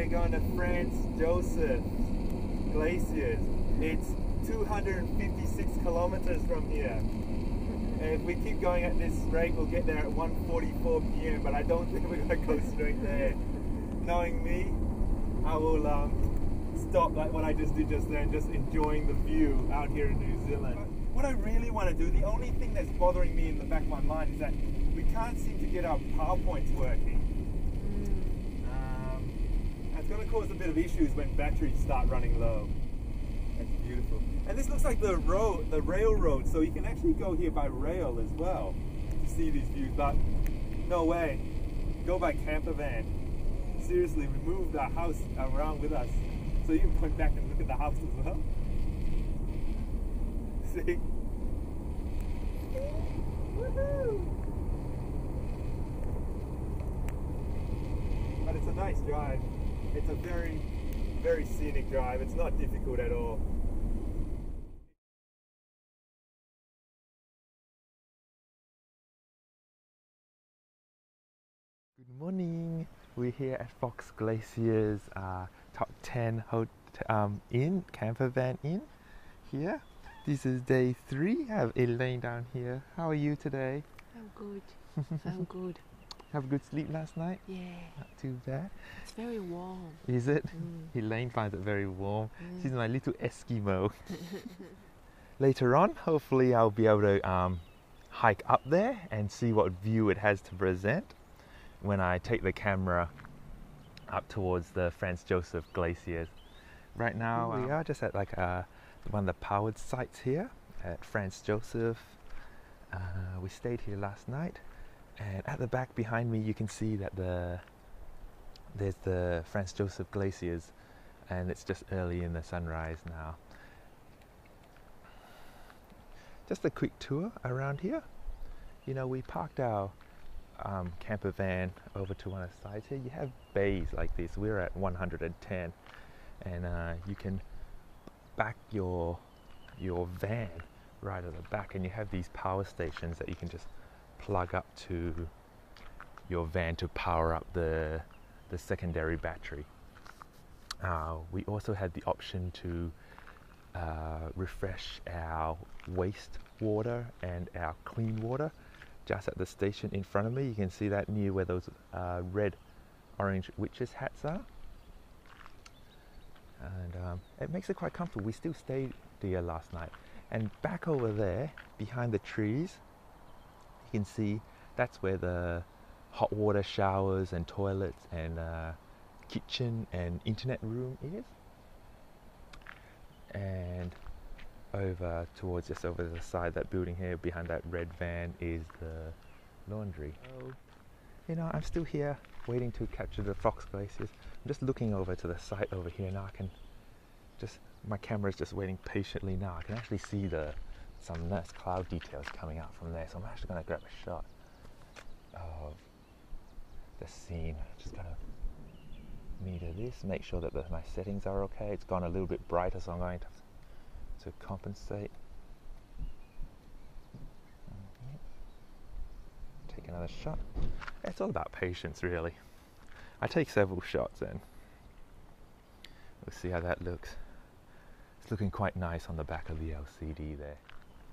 We're going to Franz Josef Glaciers. It's 256 kilometers from here. And if we keep going at this rate, we'll get there at 1.44 p.m. But I don't think we're going to go straight there. Knowing me, I will um, stop like what I just did just then, just enjoying the view out here in New Zealand. What I really want to do, the only thing that's bothering me in the back of my mind is that we can't seem to get our PowerPoints working. It's going to cause a bit of issues when batteries start running low. That's beautiful. And this looks like the road, the railroad, so you can actually go here by rail as well to see these views. But no way, go by camper van. Seriously, we moved our house around with us, so you can point back and look at the house as well. See? Woohoo! But it's a nice drive. It's a very, very scenic drive. It's not difficult at all. Good morning. We're here at Fox Glaciers uh, Top 10 hot, um, Inn, Camper Van Inn here. This is day three. I have Elaine down here. How are you today? I'm good. I'm good. Have a good sleep last night? Yeah. Not too bad. It's very warm. Is it? Mm. Elaine finds it very warm. Mm. She's my little Eskimo. Later on, hopefully, I'll be able to um, hike up there and see what view it has to present when I take the camera up towards the Franz Josef glaciers. Right now, we are just at like uh, one of the powered sites here at Franz Josef. Uh, we stayed here last night, and at the back behind me, you can see that the there's the Franz Josef glaciers, and it's just early in the sunrise now. Just a quick tour around here. You know, we parked our um, camper van over to one of the sides here. You have bays like this. We're at 110, and uh, you can back your your van right at the back, and you have these power stations that you can just plug up to your van to power up the the secondary battery. Uh, we also had the option to uh, refresh our waste water and our clean water just at the station in front of me. You can see that near where those uh, red orange witches hats are. And um, it makes it quite comfortable. We still stayed here last night. And back over there, behind the trees, you can see that's where the hot water showers and toilets and uh, kitchen and internet room is. And over towards just over the side that building here behind that red van is the laundry. So, you know, I'm still here waiting to capture the Fox glaciers. I'm just looking over to the site over here now. I can just my camera is just waiting patiently now. I can actually see the some nice cloud details coming out from there. So I'm actually going to grab a shot of the scene. Just going to meter this, make sure that the, my settings are okay. It's gone a little bit brighter, so I'm going to to compensate. Take another shot. It's all about patience, really. I take several shots in. we'll see how that looks. It's looking quite nice on the back of the LCD there.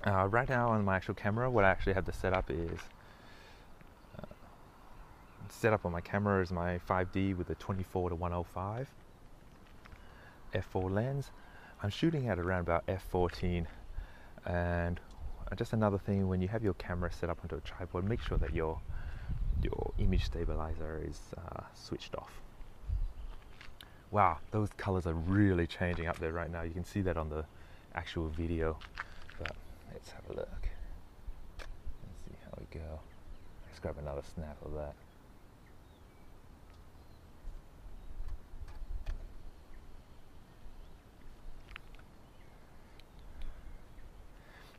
Uh, right now on my actual camera, what I actually have the setup is uh, set up on my camera is my 5D with a 24 to 105 f4 lens. I'm shooting at around about f14 and just another thing when you have your camera set up onto a tripod make sure that your your image stabilizer is uh, switched off. Wow those colors are really changing up there right now. You can see that on the actual video let's have a look. Let's see how we go. Let's grab another snap of that.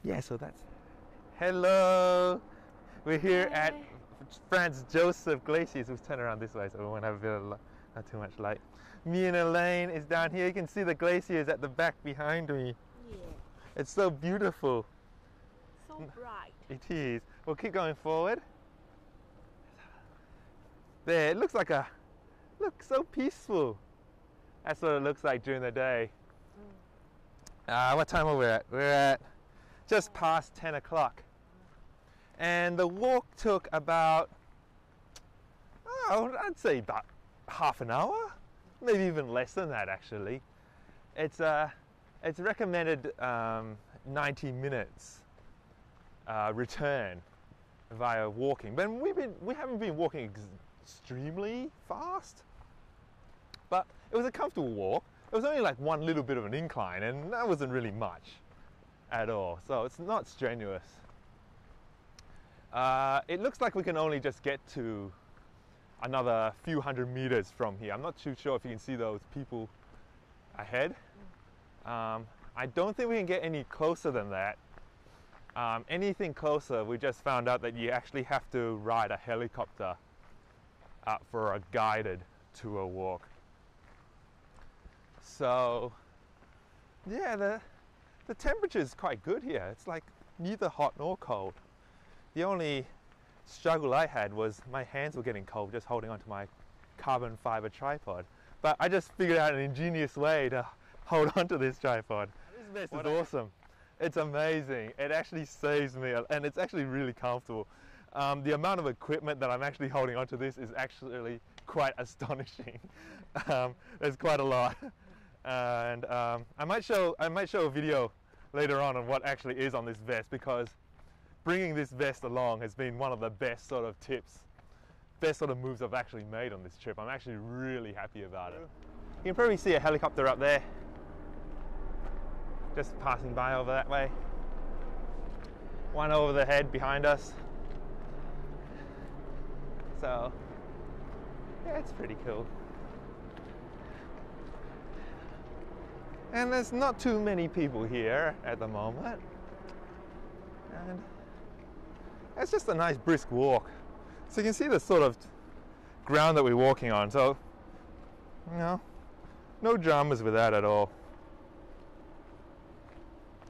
Yeah so that's hello! We're here at Franz Josef Glaciers. Let's turn around this way so we won't have a bit of light, not too much light. Me and Elaine is down here. You can see the glaciers at the back behind me. Yeah. it's so beautiful. It is we'll keep going forward there it looks like a look so peaceful That's what it looks like during the day. Uh, what time are we at? We're at just past 10 o'clock. And the walk took about, oh, I'd say about half an hour, maybe even less than that actually. It's, uh, it's recommended um, 90 minutes uh, return via walking. But we've been, we haven't been walking ex- extremely fast, but it was a comfortable walk. It was only like one little bit of an incline, and that wasn't really much at all. So it's not strenuous. Uh, it looks like we can only just get to another few hundred meters from here. I'm not too sure if you can see those people ahead. Um, I don't think we can get any closer than that. Um, anything closer, we just found out that you actually have to ride a helicopter up for a guided tour walk. So, yeah, the, the temperature is quite good here. It's like neither hot nor cold. The only struggle I had was my hands were getting cold just holding onto my carbon fiber tripod. But I just figured out an ingenious way to hold onto this tripod. This vest is awesome. It's amazing. It actually saves me, and it's actually really comfortable. Um, the amount of equipment that I'm actually holding onto this is actually quite astonishing. um, there's quite a lot, and um, I might show I might show a video later on on what actually is on this vest because bringing this vest along has been one of the best sort of tips, best sort of moves I've actually made on this trip. I'm actually really happy about it. You can probably see a helicopter up there just passing by over that way. One over the head behind us. So, yeah, it's pretty cool. And there's not too many people here at the moment. And it's just a nice brisk walk. So you can see the sort of ground that we're walking on. So, you know, no dramas with that at all.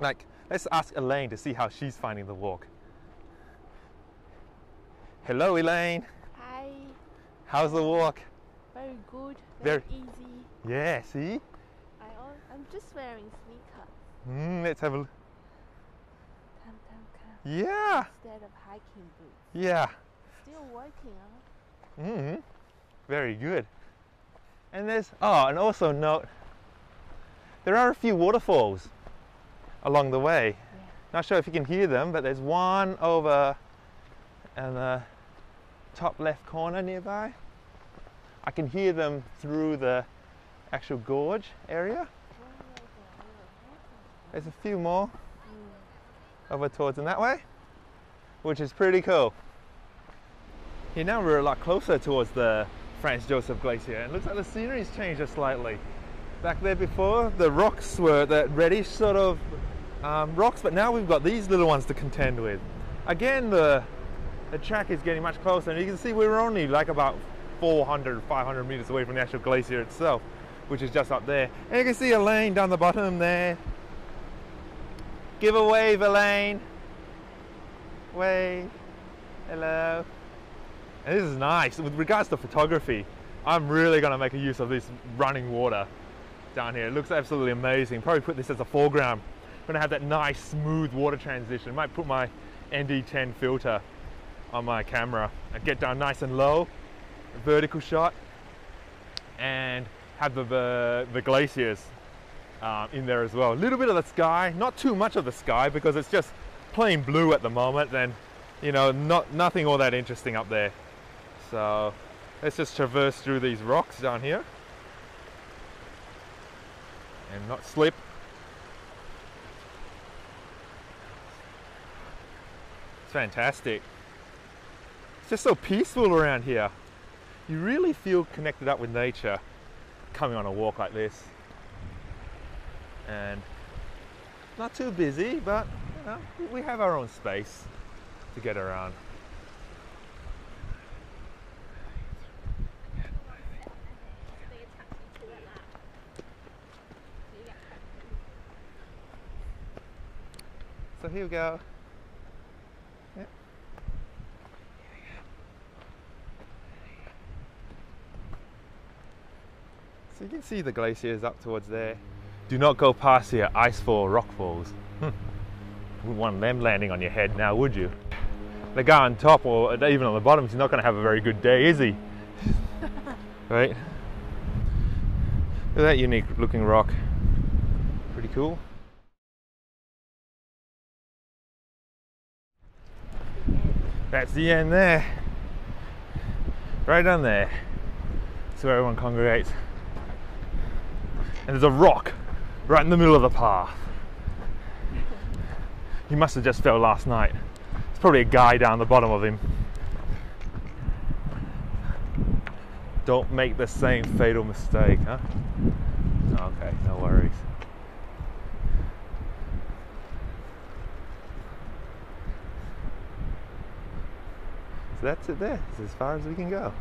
Like, let's ask Elaine to see how she's finding the walk. Hello, Elaine. Hi. How's the walk? Very good. Very, Very- easy. Yeah, see? I I'm just wearing sneakers. Mm, let's have a look. Yeah, Instead of hiking boots. yeah. Still working on. Mm, very good. And there's, oh, and also note, there are a few waterfalls along the way. Yeah. Not sure if you can hear them, but there's one over in the top left corner nearby. I can hear them through the actual gorge area. There's a few more mm. over towards in that way, which is pretty cool. Here now we're a lot closer towards the Franz Josef Glacier, and it looks like the scenery's changed just slightly. Back there before, the rocks were that reddish sort of um, rocks, but now we've got these little ones to contend with. Again, the the track is getting much closer, and you can see we're only like about 400, 500 meters away from the actual glacier itself, which is just up there. And you can see Elaine down the bottom there. Give a wave, Elaine. Wave. Hello. And this is nice. With regards to photography, I'm really going to make a use of this running water down here. It looks absolutely amazing. Probably put this as a foreground. Going to have that nice smooth water transition. Might put my ND10 filter on my camera and get down nice and low, vertical shot, and have the, the, the glaciers um, in there as well. A little bit of the sky, not too much of the sky because it's just plain blue at the moment. Then, you know, not nothing all that interesting up there. So let's just traverse through these rocks down here and not slip. It's fantastic. It's just so peaceful around here. You really feel connected up with nature coming on a walk like this. And not too busy, but you know, we have our own space to get around. So here we go. So you can see the glaciers up towards there. Do not go past here, icefall, rock falls. Hmm. Wouldn't want them landing on your head now, would you? The guy on top or even on the bottom, he's not going to have a very good day, is he? right? Look at that unique looking rock. Pretty cool. That's the end there. Right down there. That's where everyone congregates. And there's a rock right in the middle of the path. He must have just fell last night. There's probably a guy down the bottom of him. Don't make the same fatal mistake, huh? Okay, no worries. So that's it there. It's as far as we can go.